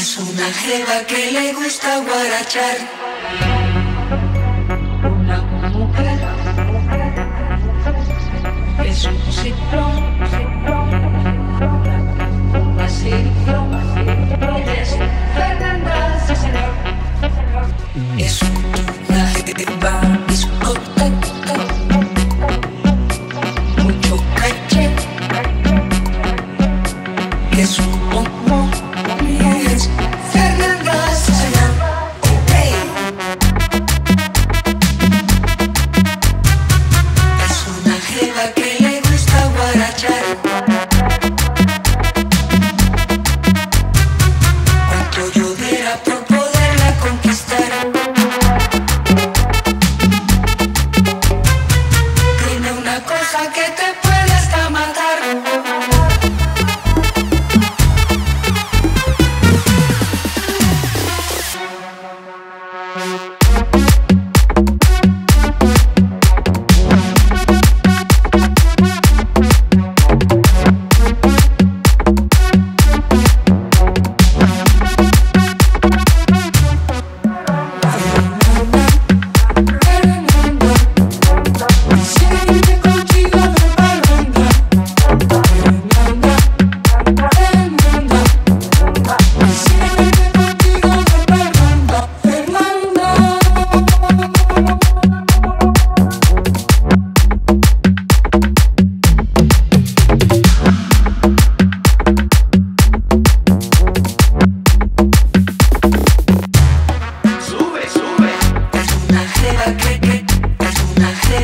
Es una jeva que le gusta guarachar. Una mujer es un ciclón, así es Fernanda Cicero. Es una jeva discoteca, mucho caché, es un que te puede hasta matar.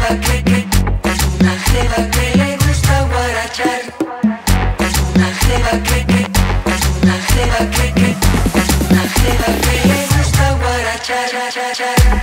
Es una ceva que, es una ceva es una ceva que le gusta guarachar. Es una ceva que, es una ceva que, es una ceva que le gusta guarachar.